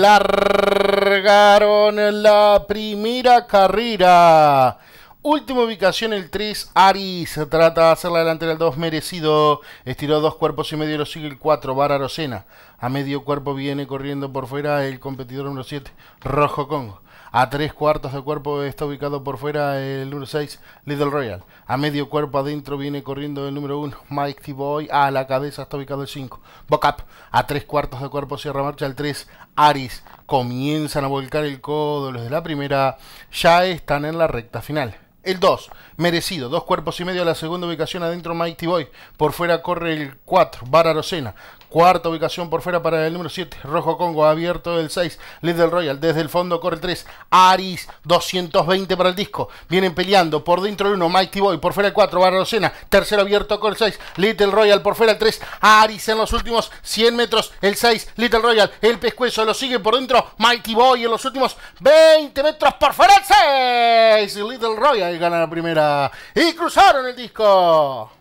Largaron la primera carrera. Última ubicación el 3, Aris. Trata de hacer la delantera el 2, merecido. Estiró dos cuerpos y medio, lo sigue el 4, Vara Rosena. A medio cuerpo viene corriendo por fuera el competidor número 7, Rojo Congo. A tres cuartos de cuerpo está ubicado por fuera el número 6, Little Royal. A medio cuerpo adentro viene corriendo el número 1, Mike T-Boy. A la cabeza está ubicado el 5, Bocap. A tres cuartos de cuerpo cierra marcha el 3, Aris. Comienzan a volcar el codo los de la primera. Ya están en la recta final. El 2, merecido, dos cuerpos y medio a la segunda ubicación adentro Mighty Boy. Por fuera corre el 4, Vara Rosena. Cuarta ubicación por fuera para el número 7, Rojo Congo, abierto el 6, Little Royal. Desde el fondo corre el 3, Aris, 220 para el disco. Vienen peleando por dentro el 1, Mighty Boy. Por fuera el 4, Vara Rosena. Tercero abierto con el 6, Little Royal. Por fuera el 3, Aris en los últimos 100 metros. El 6, Little Royal. El pescuezo lo sigue por dentro, Mighty Boy en los últimos 20 metros por fuera el 6, Little Royal gana la primera y cruzaron el disco.